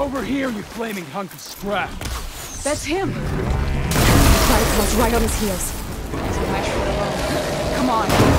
Over here, you flaming hunk of scrap! That's him! Try to right on his heels. Come on.